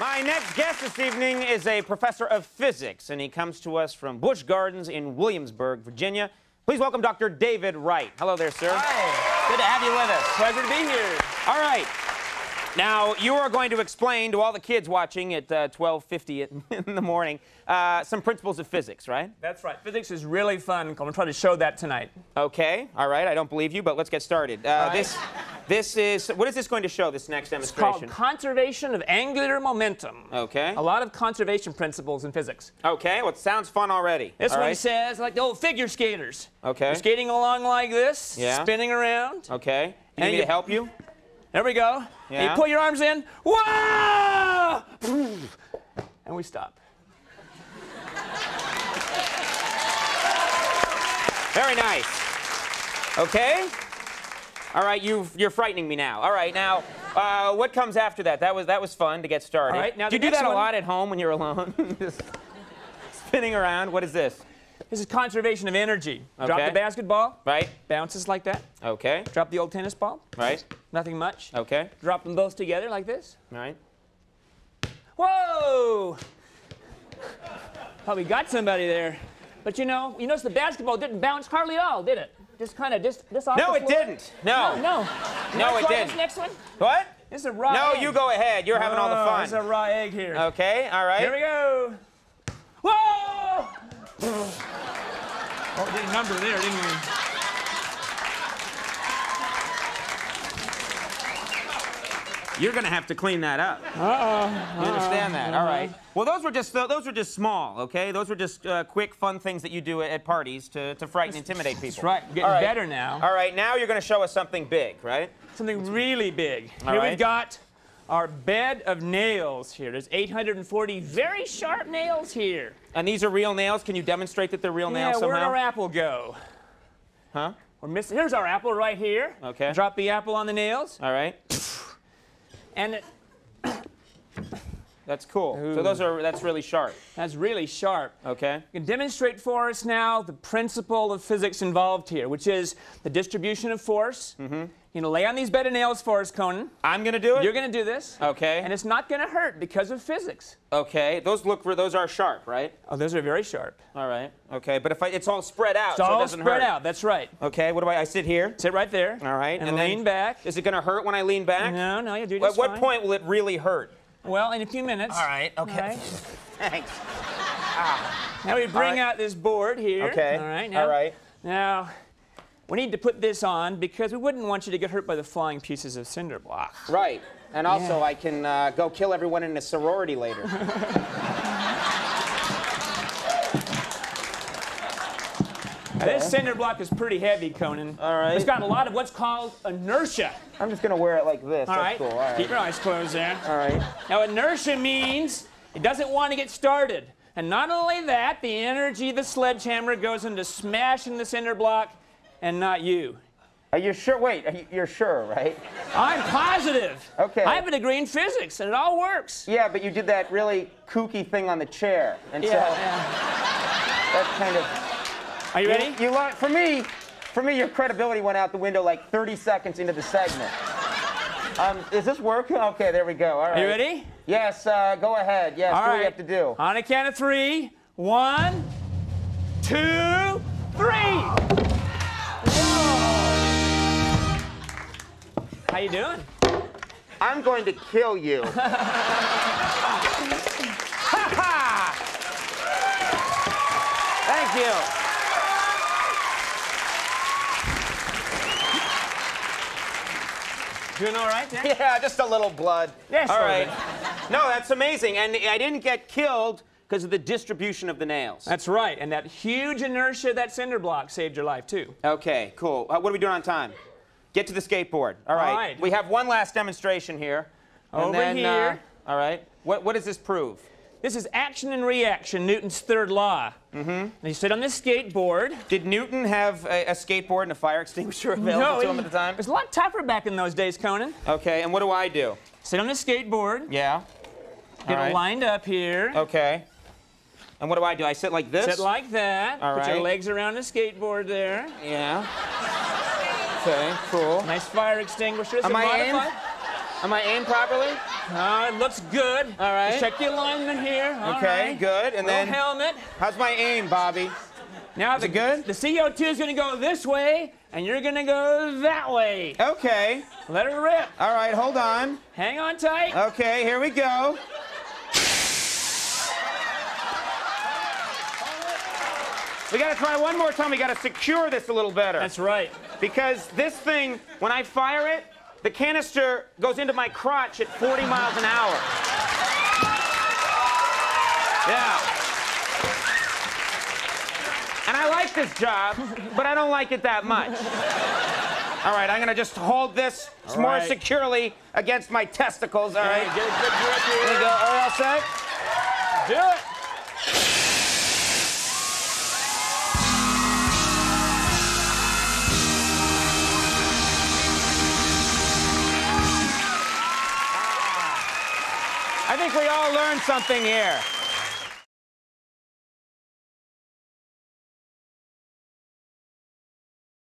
My next guest this evening is a professor of physics, and he comes to us from Busch Gardens in Williamsburg, Virginia. Please welcome Dr. David Wright. Hello there, sir. Hi. Good to have you with us. Pleasure to be here. All right. Now, you are going to explain to all the kids watching at uh, 12.50 in the morning uh, some principles of physics, right? That's right. Physics is really fun. I'm going to try to show that tonight. Okay. All right. I don't believe you, but let's get started. Uh, right. This, this is, what is this going to show, this next demonstration? It's called conservation of angular momentum. Okay. A lot of conservation principles in physics. Okay. Well, it sounds fun already. This All one right. says, like the old figure skaters. Okay. You're skating along like this, Yeah. spinning around. Okay. You And need me you- to help you? There we go. And Yeah. you pull your arms in. Whoa! And we stop. Very nice. Okay. All right, you you're frightening me now. All right, now uh, what comes after that? That was that was fun to get started. All right, now do you do that a lot at home when you're alone? Just spinning around. What is this? This is conservation of energy. Drop the basketball, Right. bounces like that. Okay. Drop the old tennis ball, Right. nothing much. Okay. Drop them both together like this. Right. Whoa! We got somebody there. But you know, you notice the basketball didn't bounce hardly at all, did it? Just kind of just this off No, the it didn't. No. No, no. No, it didn't. This next one. What? This is a raw No, egg. you go ahead. You're having all the Oh, fun. This is a raw egg here. Okay. All right. Here we go. Whoa! oh, a number there, didn't we? You're gonna have to clean that up. Uh-oh. You understand that? All right. Well, those were just those were just small. Okay. Those were just uh, quick, fun things that you do at, parties to, to frighten, and intimidate people. That's right. Getting right. better now. All right. Now you're gonna show us something big, right? Something really big. All here right. we've got our bed of nails here. There's 840 very sharp nails here. And these are real nails. Can you demonstrate that they're real Yeah, nails where'd our apple go? Huh? We're missing. Here's our apple right here. Okay. Drop the apple on the nails, All right. And That's cool. So those are that's really sharp. that's really sharp. Okay. You can demonstrate for us now the principle of physics involved here, which is the distribution of force. Mm-hmm. You know, lay on these bed of nails for us, Conan. I'm gonna do it. You're going to do this. Okay. And it's not going to hurt because of physics. okay. Those look for those are sharp, right? Oh, those are very sharp. All right. Okay. But if I, it's all spread out, It's so it doesn't spread hurt. out. That's right. Okay. What do I? I sit here. Sit right there. All right. And, then- lean back. Is it gonna hurt when I lean back? No, no, you do At what fine. point will it really hurt? Well, in a few minutes. All right. Okay. All right. Thanks. Now we bring right. out this board here. Okay. All right. Now, All right. Now, we need to put this on because we wouldn't want you to get hurt by the flying pieces of cinder block. Right. And also, Yeah. I can uh, go kill everyone in a sorority later. This cinder block is pretty heavy, Conan. All right. It's got a lot of what's called inertia. I'm just gonna wear it like this. All That's cool. All right. Keep your eyes closed there. All right. Now, inertia means it doesn't want to get started. And not only that, the energy of the sledgehammer goes into smashing the cinder block and not you. Are you sure? Wait. You, you're sure, right? I'm positive. Okay. I have a degree in physics, and it all works. Yeah, but you did that really kooky thing on the chair, and so yeah. that's kind of. Are you ready? You, learned for me. For me, your credibility went out the window like 30 seconds into the segment. Um, does this work? Okay, there we go. All right. Are you ready? Yes. Uh, go ahead. Yes. All do what right. you have to do. On a count of three. One, two, three. Whoa. How you doing? I'm going to kill you. Thank you. Doing all right there? Yeah, just a little blood. Yes, all right. No, that's amazing. And I didn't get killed because of the distribution of the nails. That's right. And that huge inertia, that cinder block, saved your life too. Okay, cool. Uh, what are we doing on time? Get to the skateboard. All right. right. We have one last demonstration here. And Over then, here. Uh, all right. What, what does this prove? This is action and reaction, Newton's third law. Mm-hmm. You sit on this skateboard. Did Newton have a, a skateboard and a fire extinguisher available to him at the time? It was a lot tougher back in those days, Conan. Okay, and what do I do? Sit on the skateboard, Yeah. get right. it lined up here. Okay. And what do I do? I sit like this? Sit like that. All Put your legs around the skateboard there. Yeah. Okay, cool. Nice fire extinguisher. Am I in? Am I aimed properly? Uh, it looks good. All right. Just check the alignment here. All Okay, right. good. And Little then- helmet. How's my aim, Bobby? Now Is the good? The CO2 is going to go this way, and you're going to go that way. Okay. Let it rip. All right, hold on. Hang on tight. Okay, here we go. We gotta try one more time. We gotta secure this a little better. That's right. Because this thing, when I fire it, the canister goes into my crotch at 40 miles an hour. Yeah. And I like this job, but I don't like it that much. All right, I'm gonna just hold this All more right. securely against my testicles, all right? Get a good grip There here. you go. All set? Do it. Think we all learned something here.